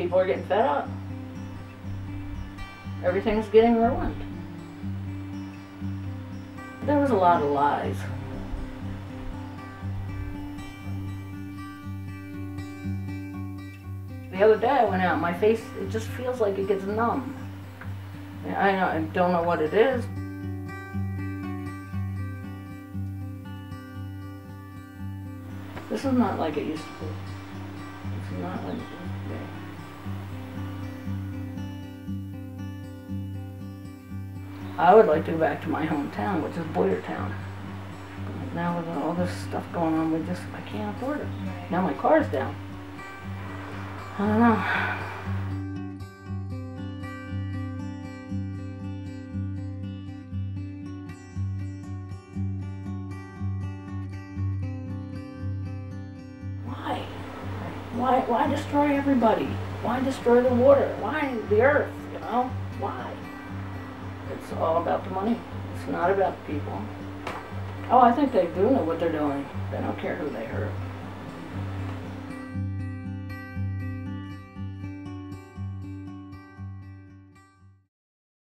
People are getting fed up. Everything's getting ruined. There was a lot of lies. The other day I went out, my face, it just feels like it gets numb. I, don't know what it is. This is not like it used to be. Is not like I would like to go back to my hometown, which is Boyertown. But now with all this stuff going on, we just, I can't afford it. Now my car's down. I don't know. Why? Why, why destroy everybody? Why destroy the water? Why the earth, you know? It's all about the money. It's not about the people. Oh, I think they do know what they're doing. They don't care who they hurt.